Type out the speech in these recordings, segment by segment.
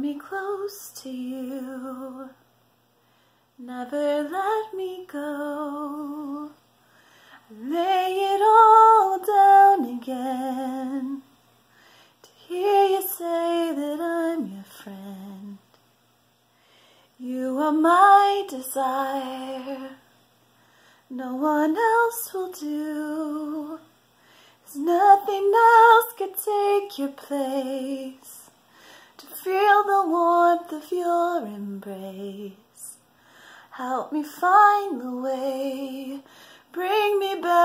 me close to you. Never let me go. Lay it all down again to hear you say that I'm your friend. You are my desire. No one else will do. Cause nothing else could take your place. Feel the warmth of your embrace. Help me find the way. Bring me back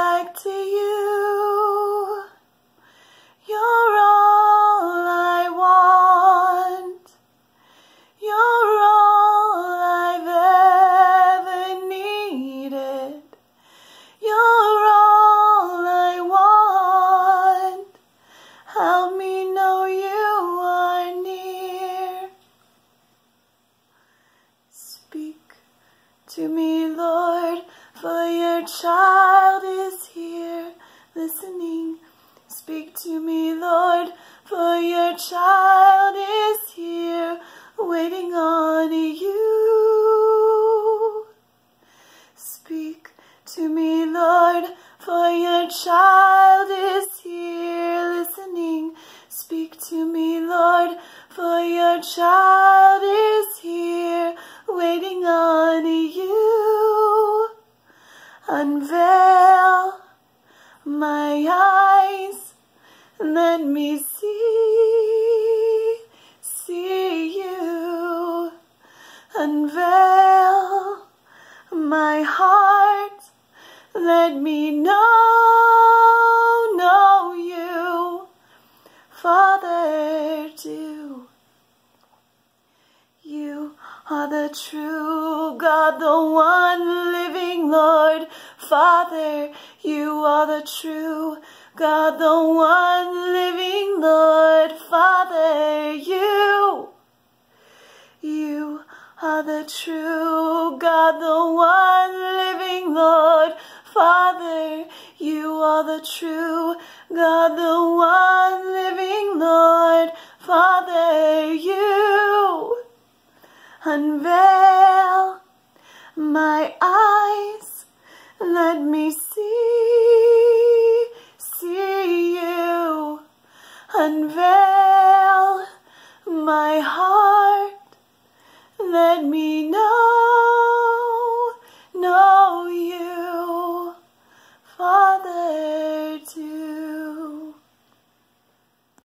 to me, Lord, for your child is here listening. Speak to me, Lord, for your child is here waiting on you. Speak to me, Lord, for your child is here listening. Speak to me, Lord, for your child is here waiting on you. Unveil my eyes, let me see, see you. Unveil my heart, let me know, know you. Father, do. You are the true God, the one living Lord. Father, you are the true God, the one living Lord. Father, you, you are the true God, the one living Lord. Father, you are the true God, the one living Lord. Father, you unveil my eyes, let me see, see you. Unveil my heart, let me know.